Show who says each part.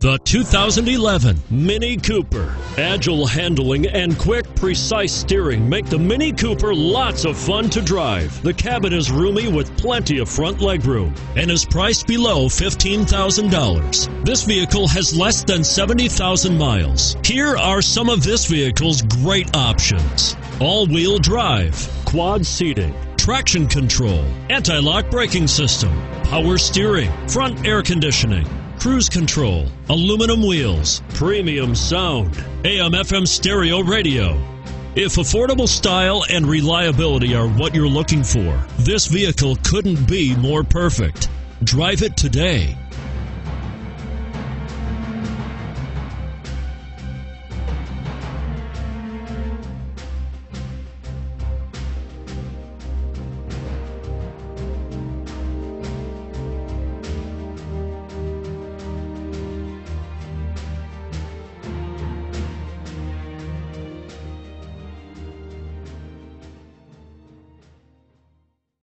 Speaker 1: The 2011 Mini Cooper. Agile handling and quick, precise steering make the Mini Cooper lots of fun to drive. The cabin is roomy with plenty of front legroom and is priced below $15,000. This vehicle has less than 70,000 miles. Here are some of this vehicle's great options. All-wheel drive, quad seating, traction control, anti-lock braking system, power steering, front air conditioning, cruise control, aluminum wheels, premium sound, AM FM stereo radio. If affordable style and reliability are what you're looking for, this vehicle couldn't be more perfect. Drive it today.